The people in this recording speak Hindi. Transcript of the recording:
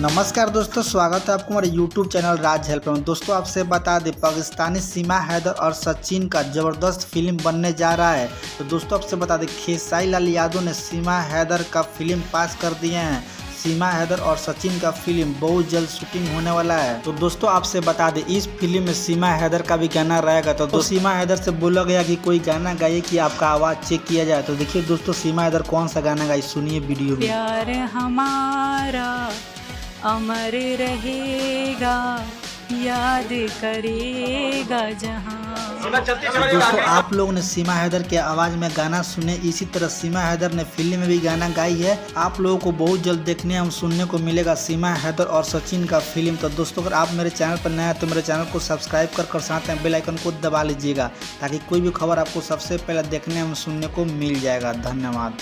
नमस्कार दोस्तों स्वागत है आपको हमारे YouTube चैनल राज हेल्प में दोस्तों आपसे बता दें पाकिस्तानी सीमा हैदर और सचिन का ज़बरदस्त फ़िल्म बनने जा रहा है। तो दोस्तों आपसे बता दें खेसाई लाल यादव ने सीमा हैदर का फ़िल्म पास कर दिए हैं। सीमा हैदर और सचिन का फ़िल्म बहुत जल्द शूटिंग होने वाला है। तो दोस्तों आपसे बता दें इस फ़िल्म में सीमा हैदर का भी गाना रहेगा। तो, तो सीमा हैदर से बोला गया कि कोई गाना गाइए कि आपका आवाज़ चेक किया जाए। तो देखिए दोस्तों सीमा हैदर कौन सा गाना गाई सुनिए वीडियो में। प्यार हमारा अमर रहेगा याद करेगा जहाँ। दोस्तों आप लोगों ने सीमा हैदर के आवाज़ में गाना सुने इसी तरह सीमा हैदर ने फ़िल्म में भी गाना गाई है। आप लोगों को बहुत जल्द देखने हम सुनने को मिलेगा सीमा हैदर और सचिन का फ़िल्म। तो दोस्तों अगर आप मेरे चैनल पर नए हैं तो मेरे चैनल को सब्सक्राइब कर कर साथ में बेल आइकन को दबा लीजिएगा ताकि कोई भी खबर आपको सबसे पहले देखने हम सुनने को मिल जाएगा। धन्यवाद।